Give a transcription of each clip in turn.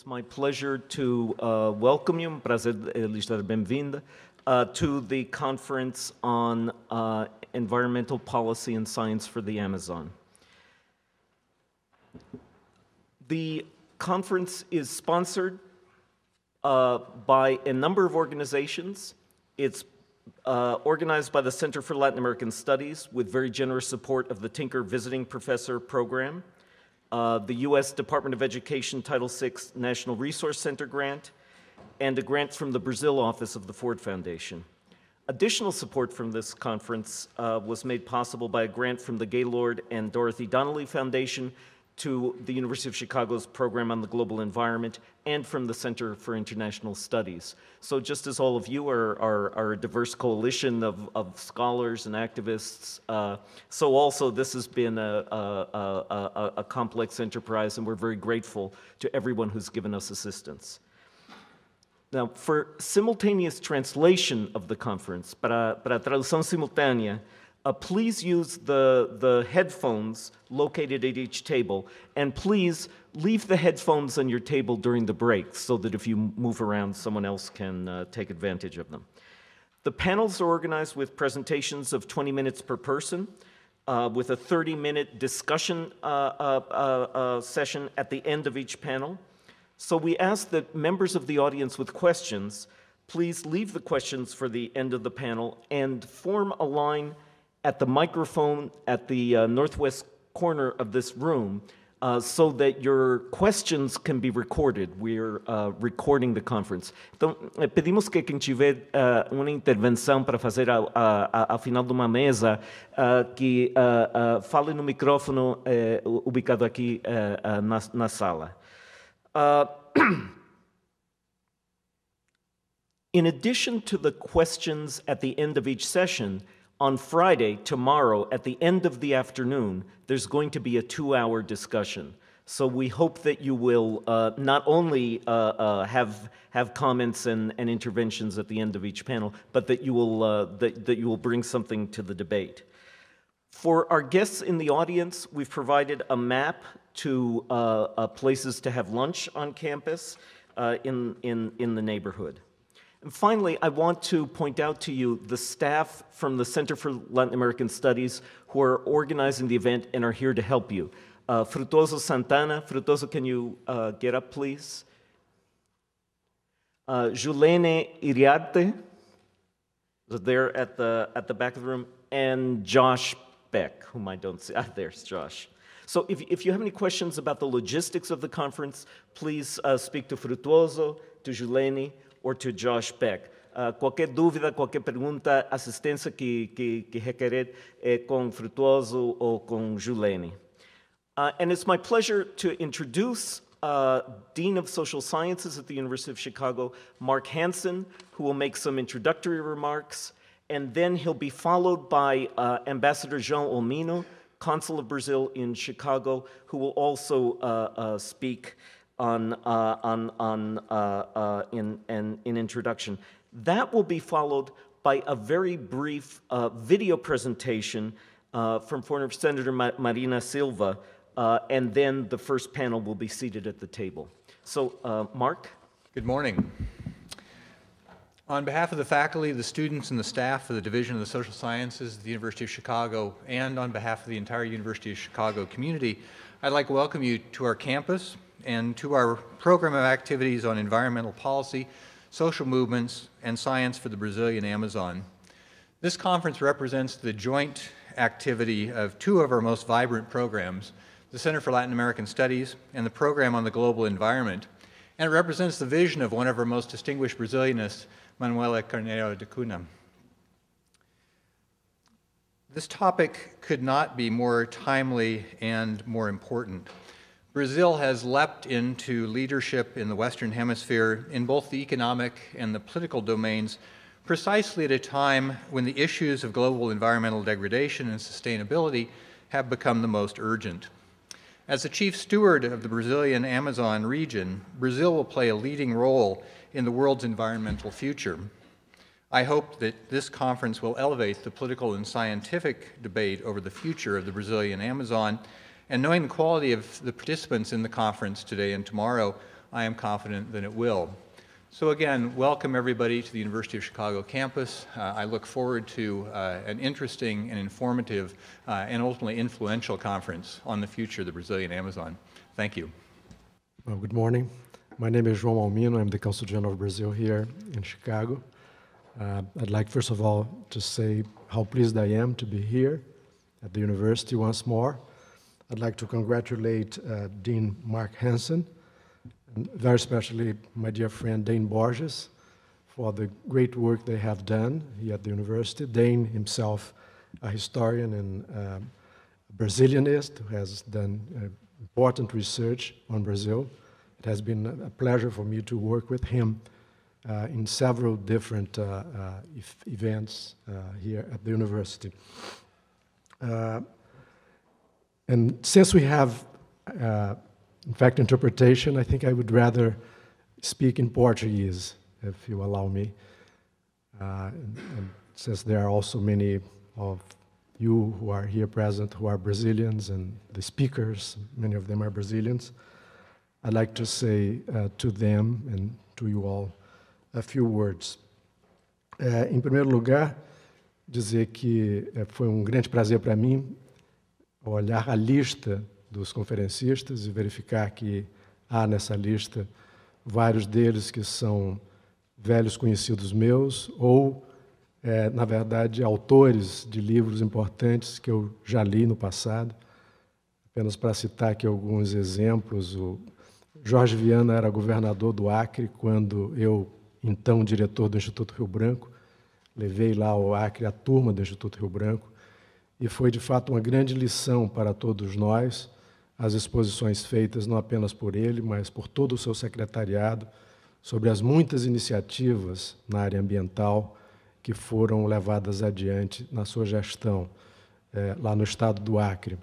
It's my pleasure to uh, welcome you, prazer lhe estar bem-vinda, uh, to the conference on uh, environmental policy and science for the Amazon. The conference is sponsored uh, by a number of organizations. It's uh, organized by the Center for Latin American Studies with very generous support of the Tinker Visiting Professor Program uh, the U.S. Department of Education Title VI National Resource Center grant, and a grant from the Brazil office of the Ford Foundation. Additional support from this conference uh, was made possible by a grant from the Gaylord and Dorothy Donnelly Foundation to the University of Chicago's program on the global environment and from the Center for International Studies. So just as all of you are, are, are a diverse coalition of, of scholars and activists, uh, so also this has been a, a, a, a complex enterprise and we're very grateful to everyone who's given us assistance. Now, for simultaneous translation of the conference, para, para tradução simultânea, uh, please use the, the headphones located at each table, and please leave the headphones on your table during the break so that if you move around, someone else can uh, take advantage of them. The panels are organized with presentations of 20 minutes per person, uh, with a 30 minute discussion uh, uh, uh, session at the end of each panel. So we ask that members of the audience with questions please leave the questions for the end of the panel and form a line at the microphone at the uh, northwest corner of this room uh, so that your questions can be recorded. We're uh, recording the conference. Então, eh, pedimos que quem tiver uh, uma intervenção para fazer ao, ao final de uma mesa, uh, que fale no micrófono eh, ubicado aqui na, na, sala. in addition to the questions at the end of each session, on Friday, tomorrow, at the end of the afternoon, there's going to be a two hour discussion. So we hope that you will uh, not only uh, uh, have, have comments and, and interventions at the end of each panel, but that you, will, uh, that, that you will bring something to the debate. For our guests in the audience, we've provided a map to uh, uh, places to have lunch on campus in, in, in the neighborhood. And finally, I want to point out to you the staff from the Center for Latin American Studies who are organizing the event and are here to help you. Uh, Frutoso Santana, Frutoso, can you uh, get up, please? Uh, Julene Iriarte, there at the, at the back of the room, and Josh Beck, whom I don't see. Ah, there's Josh. So if, if you have any questions about the logistics of the conference, please uh, speak to Frutuoso, to Julene, or to Josh Beck. Uh, qualquer dúvida, qualquer pergunta, assistência que, que, que requerer é com Frutuoso ou com Julene. Uh, and it's my pleasure to introduce uh, Dean of Social Sciences at the University of Chicago, Mark Hansen, who will make some introductory remarks, and then he'll be followed by Ambassador Jean Olmino, Consul of Brazil in Chicago, who will also speak on, uh, on, on, uh, uh, in, in, in, introduction. That will be followed by a very brief uh, video presentation uh, from former Senator Ma Marina Silva, and then the first panel will be seated at the table. So, Mark? Good morning. On behalf of the faculty, the students, and the staff of the Division of the Social Sciences at the University of Chicago, and on behalf of the entire University of Chicago community, I'd like to welcome you to our campus and to our program of activities on environmental policy, social movements, and science for the Brazilian Amazon. This conference represents the joint activity of two of our most vibrant programs, the Center for Latin American Studies and the Program on the Global Environment, and it represents the vision of one of our most distinguished Brazilianists, Manuela Carneiro de Cunha. This topic could not be more timely and more important. Brazil has leapt into leadership in the Western Hemisphere in both the economic and the political domains precisely at a time when the issues of global environmental degradation and sustainability have become the most urgent. As the chief steward of the Brazilian Amazon region, Brazil will play a leading role in the world's environmental future. I hope that this conference will elevate the political and scientific debate over the future of the Brazilian Amazon and knowing the quality of the participants in the conference today and tomorrow, I am confident that it will. So again, welcome everybody to the University of Chicago campus. Uh, I look forward to uh, an interesting and informative uh, and ultimately influential conference on the future of the Brazilian Amazon. Thank you. Well, good morning. My name is João Almino. I'm the Consul General of Brazil here in Chicago. Uh, I'd like, first of all, to say how pleased I am to be here at the university once more. I'd like to congratulate uh, Dean Mark Hansen, and very especially my dear friend Dane Borges for the great work they have done here at the university. Dane himself, a historian and um, Brazilianist who has done uh, important research on Brazil. It has been a pleasure for me to work with him uh, in several different uh, uh events uh, here at the university. Uh, and since we have in fact, interpretation, I think I would rather speak in Portuguese, if you allow me. Uh, and, and since there are also many of you who are here present who are Brazilians and the speakers, many of them are Brazilians, I'd like to say uh, to them and to you all a few words. É, em primeiro lugar, dizer que foi um grande prazer para mim olhar a lista dos conferencistas e verificar que há nessa lista vários deles que são velhos conhecidos meus ou, é, na verdade, autores de livros importantes que eu já li no passado. Apenas para citar aqui alguns exemplos, o Jorge Viana era governador do Acre quando eu, então diretor do Instituto Rio Branco, levei lá ao Acre a turma do Instituto Rio Branco e foi de fato uma grande lição para todos nós as exposições feitas não apenas por ele, mas por todo o seu secretariado, sobre as muitas iniciativas na área ambiental que foram levadas adiante na sua gestão, é, lá no estado do Acre.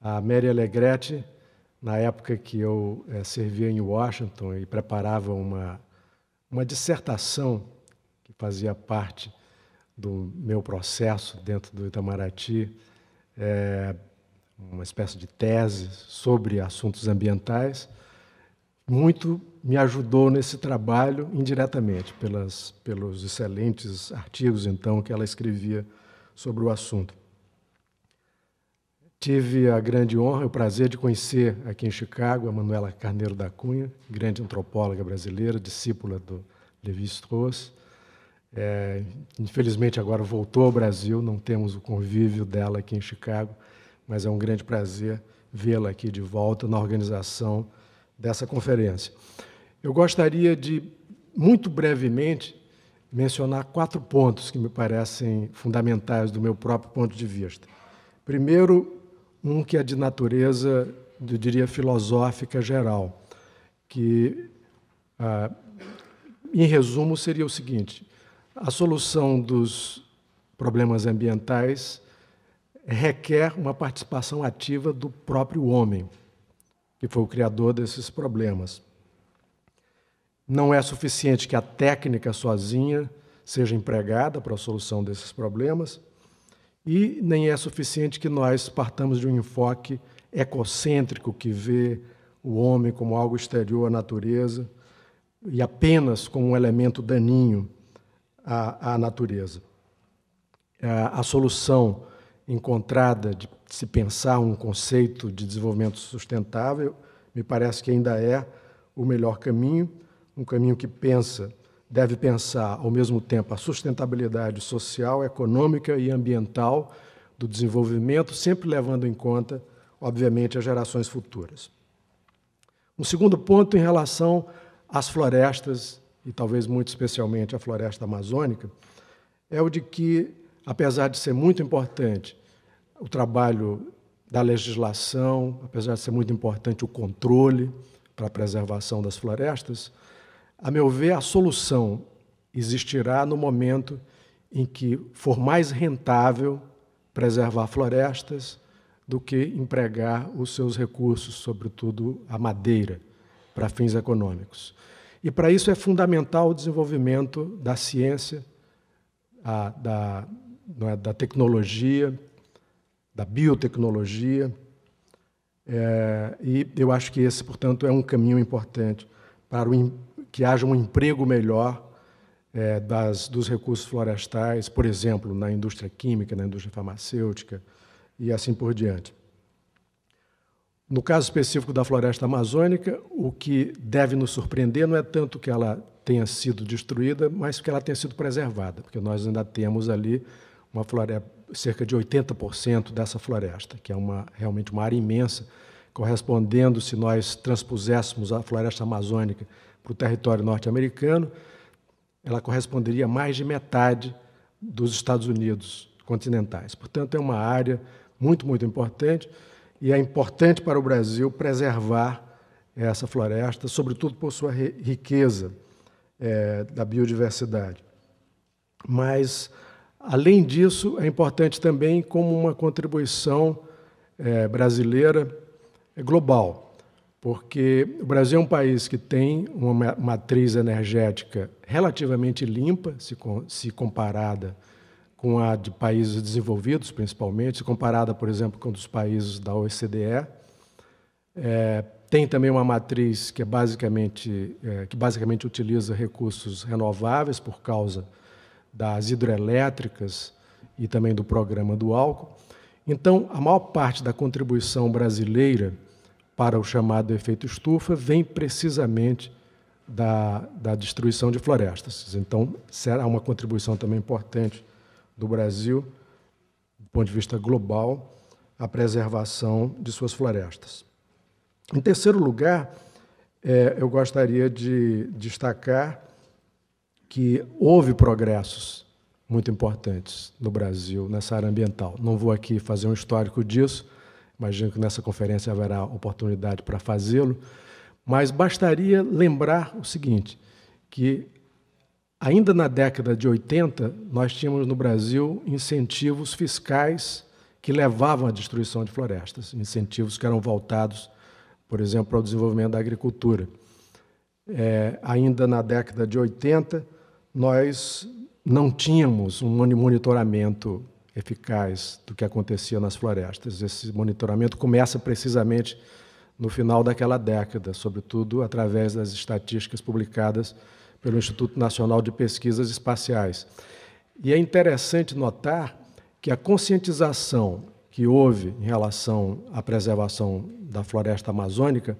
A Mary Alegretti, na época que eu é, servia em Washington e preparava uma, uma dissertação que fazia parte do meu processo dentro do Itamaraty, é, uma espécie de tese sobre assuntos ambientais, muito me ajudou nesse trabalho indiretamente, pelas, pelos excelentes artigos, então, que ela escrevia sobre o assunto. Tive a grande honra e o prazer de conhecer aqui em Chicago a Manuela Carneiro da Cunha, grande antropóloga brasileira, discípula do Levi-Strauss. É, infelizmente, agora voltou ao Brasil, não temos o convívio dela aqui em Chicago, mas é um grande prazer vê-la aqui de volta na organização dessa conferência. Eu gostaria de, muito brevemente, mencionar quatro pontos que me parecem fundamentais do meu próprio ponto de vista. Primeiro, um que é de natureza, eu diria, filosófica geral, que, ah, em resumo, seria o seguinte: a solução dos problemas ambientais requer uma participação ativa do próprio homem, que foi o criador desses problemas. Não é suficiente que a técnica sozinha seja empregada para a solução desses problemas, e nem é suficiente que nós partamos de um enfoque ecocêntrico que vê o homem como algo exterior à natureza e apenas como um elemento daninho à, à natureza. A, a solução encontrada de se pensar um conceito de desenvolvimento sustentável, me parece que ainda é o melhor caminho, um caminho que pensa, deve pensar ao mesmo tempo a sustentabilidade social, econômica e ambiental do desenvolvimento, sempre levando em conta, obviamente, as gerações futuras. Um segundo ponto em relação às florestas, e talvez muito especialmente a floresta amazônica, é o de que apesar de ser muito importante o trabalho da legislação, apesar de ser muito importante o controle para a preservação das florestas, a meu ver, a solução existirá no momento em que for mais rentável preservar florestas do que empregar os seus recursos, sobretudo a madeira, para fins econômicos. E para isso é fundamental o desenvolvimento da ciência, a, da, é, da tecnologia, da biotecnologia, É, e eu acho que esse, portanto, é um caminho importante para o, que haja um emprego melhor é, das, dos recursos florestais, por exemplo, na indústria química, na indústria farmacêutica e assim por diante. No caso específico da floresta amazônica, o que deve nos surpreender não é tanto que ela tenha sido destruída, mas que ela tenha sido preservada, porque nós ainda temos ali uma floresta, cerca de 80% dessa floresta, que é uma, realmente uma área imensa, correspondendo, se nós transpuséssemos a floresta amazônica para o território norte-americano, ela corresponderia a mais de metade dos Estados Unidos continentais. Portanto, é uma área muito, muito importante e é importante para o Brasil preservar essa floresta, sobretudo por sua riqueza é, da biodiversidade. Mas, além disso, é importante também como uma contribuição é, brasileira global, porque o Brasil é um país que tem uma matriz energética relativamente limpa, se, se comparada com a de países desenvolvidos, principalmente, comparada, por exemplo, com a dos países da OCDE. É, tem também uma matriz que é basicamente é, que basicamente utiliza recursos renováveis por causa das hidrelétricas e também do programa do álcool. Então, a maior parte da contribuição brasileira para o chamado efeito estufa vem precisamente da, da destruição de florestas. Então, será uma contribuição também importante do Brasil, do ponto de vista global, a preservação de suas florestas. Em terceiro lugar, é, eu gostaria de destacar que houve progressos muito importantes no Brasil nessa área ambiental. Não vou aqui fazer um histórico disso, imagino que nessa conferência haverá oportunidade para fazê-lo, mas bastaria lembrar o seguinte, que Ainda na década de 80, nós tínhamos no Brasil incentivos fiscais que levavam à destruição de florestas, incentivos que eram voltados, por exemplo, para o desenvolvimento da agricultura. É, ainda na década de 80, nós não tínhamos um monitoramento eficaz do que acontecia nas florestas. Esse monitoramento começa precisamente no final daquela década, sobretudo através das estatísticas publicadas pelo Instituto Nacional de Pesquisas Espaciais. E é interessante notar que a conscientização que houve em relação à preservação da floresta amazônica,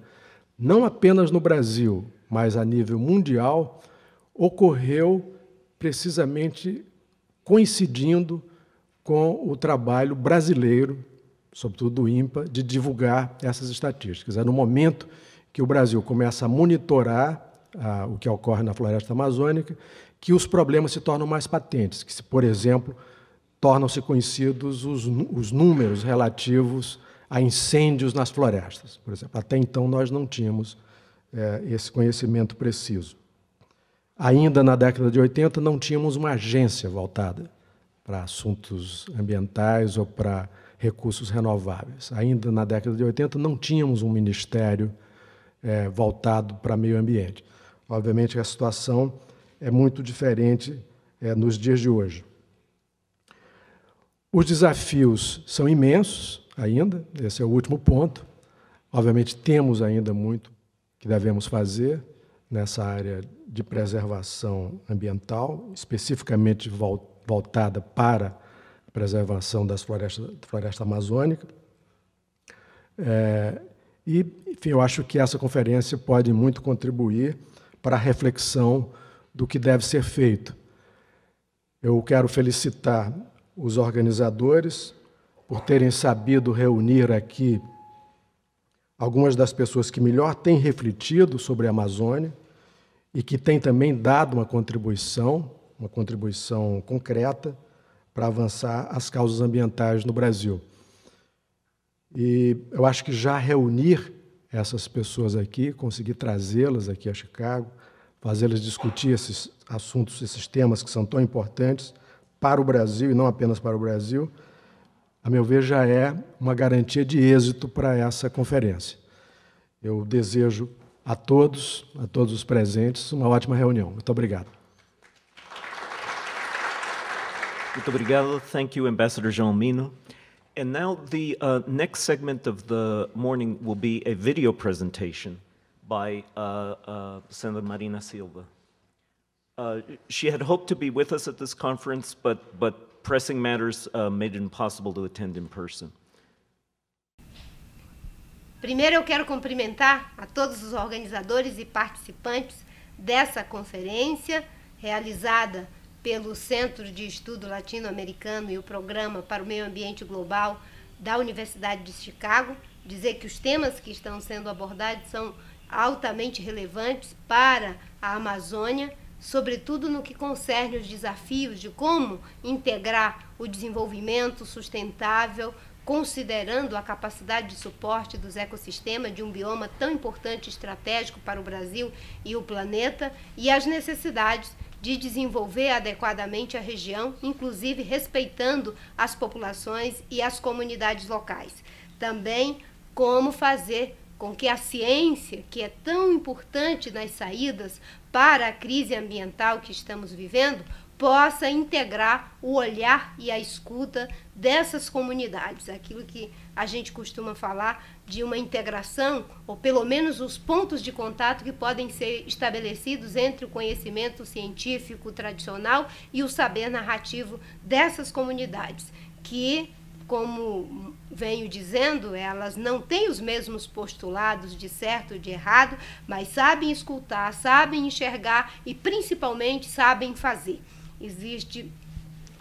não apenas no Brasil, mas a nível mundial, ocorreu precisamente coincidindo com o trabalho brasileiro, sobretudo do INPA, de divulgar essas estatísticas. É no momento que o Brasil começa a monitorar o que ocorre na floresta amazônica, que os problemas se tornam mais patentes, que, por exemplo, tornam-se conhecidos os, os números relativos a incêndios nas florestas. Por exemplo, até então nós não tínhamos é, esse conhecimento preciso. Ainda na década de 80 não tínhamos uma agência voltada para assuntos ambientais ou para recursos renováveis. Ainda na década de 80 não tínhamos um ministério é, voltado para meio ambiente. Obviamente, a situação é muito diferente é, nos dias de hoje. Os desafios são imensos ainda, esse é o último ponto. Obviamente, temos ainda muito que devemos fazer nessa área de preservação ambiental, especificamente voltada para a preservação das florestas, floresta amazônica. É, e, enfim, eu acho que essa conferência pode muito contribuir para a reflexão do que deve ser feito. Eu quero felicitar os organizadores por terem sabido reunir aqui algumas das pessoas que melhor têm refletido sobre a Amazônia e que têm também dado uma contribuição, uma contribuição concreta para avançar as causas ambientais no Brasil. E eu acho que já reunir essas pessoas aqui, conseguir trazê-las aqui a Chicago, fazê-las discutir esses assuntos, esses temas que são tão importantes para o Brasil e não apenas para o Brasil, a meu ver, já é uma garantia de êxito para essa conferência. Eu desejo a todos, a todos os presentes, uma ótima reunião. Muito obrigado. Muito obrigado. Thank you, Ambassador João Mino. And now the uh, next segment of the morning will be a video presentation by uh, uh, Senator Marina Silva. Uh, she had hoped to be with us at this conference, but, but pressing matters uh, made it impossible to attend in person. Primeiro eu quero cumprimentar a todos os organizadores e participantes dessa conferência realizada pelo Centro de Estudo Latino-Americano e o Programa para o Meio Ambiente Global da Universidade de Chicago. Dizer que os temas que estão sendo abordados são altamente relevantes para a Amazônia, sobretudo no que concerne os desafios de como integrar o desenvolvimento sustentável, considerando a capacidade de suporte dos ecossistemas de um bioma tão importante e estratégico para o Brasil e o planeta, e as necessidades de desenvolver adequadamente a região, inclusive respeitando as populações e as comunidades locais. Também como fazer com que a ciência, que é tão importante nas saídas para a crise ambiental que estamos vivendo, possa integrar o olhar e a escuta dessas comunidades, aquilo que a gente costuma falar de uma integração, ou pelo menos os pontos de contato que podem ser estabelecidos entre o conhecimento científico tradicional e o saber narrativo dessas comunidades, que como venho dizendo, elas não têm os mesmos postulados de certo e de errado, mas sabem escutar, sabem enxergar e principalmente sabem fazer. Existe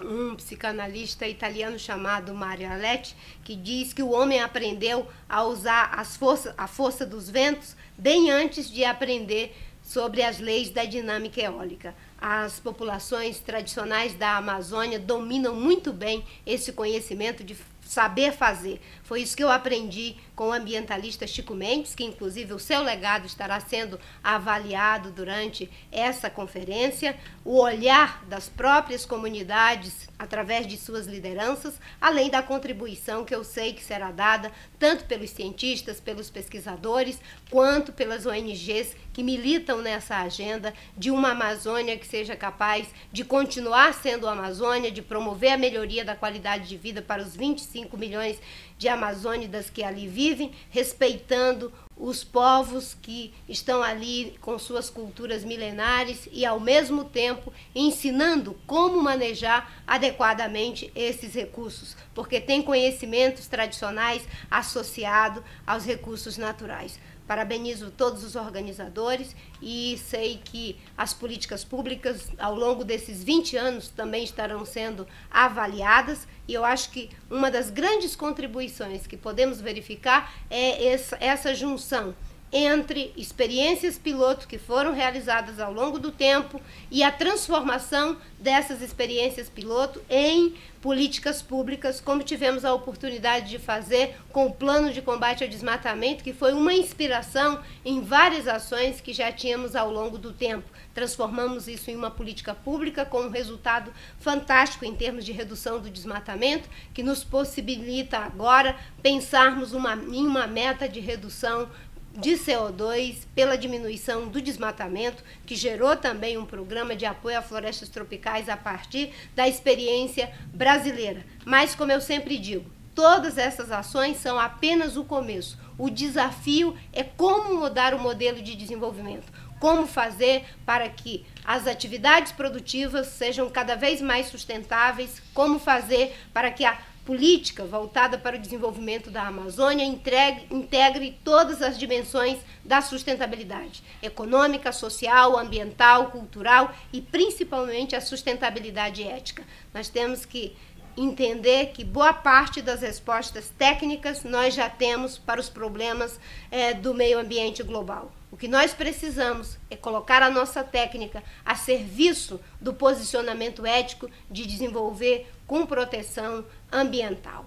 um psicanalista italiano chamado Mario Aletti, que diz que o homem aprendeu a usar as força, a força dos ventos bem antes de aprender sobre as leis da dinâmica eólica. As populações tradicionais da Amazônia dominam muito bem esse conhecimento de saber fazer. Foi isso que eu aprendi com o ambientalista Chico Mendes, que inclusive o seu legado estará sendo avaliado durante essa conferência, o olhar das próprias comunidades através de suas lideranças, além da contribuição que eu sei que será dada tanto pelos cientistas, pelos pesquisadores, quanto pelas ONGs que militam nessa agenda de uma Amazônia que seja capaz de continuar sendo a Amazônia, de promover a melhoria da qualidade de vida para os 25 milhões de amazônidas que ali vivem, respeitando os povos que estão ali com suas culturas milenares e, ao mesmo tempo, ensinando como manejar adequadamente esses recursos, porque tem conhecimentos tradicionais associados aos recursos naturais. Parabenizo todos os organizadores e sei que as políticas públicas ao longo desses 20 anos também estarão sendo avaliadas. E eu acho que uma das grandes contribuições que podemos verificar é essa, junção entre experiências piloto que foram realizadas ao longo do tempo e a transformação dessas experiências piloto em políticas públicas, como tivemos a oportunidade de fazer com o plano de combate ao desmatamento, que foi uma inspiração em várias ações que já tínhamos ao longo do tempo. Transformamos isso em uma política pública com um resultado fantástico em termos de redução do desmatamento, que nos possibilita agora pensarmos uma, em uma meta de redução de CO2 pela diminuição do desmatamento, que gerou também um programa de apoio a florestas tropicais a partir da experiência brasileira. Mas, como eu sempre digo, todas essas ações são apenas o começo. O desafio é como mudar o modelo de desenvolvimento, como fazer para que as atividades produtivas sejam cada vez mais sustentáveis, como fazer para que a política voltada para o desenvolvimento da Amazônia entregue, integre todas as dimensões da sustentabilidade econômica, social, ambiental, cultural e principalmente a sustentabilidade ética. Nós temos que entender que boa parte das respostas técnicas nós já temos para os problemas é, do meio ambiente global. O que nós precisamos é colocar a nossa técnica a serviço do posicionamento ético de desenvolver com proteção ambiental.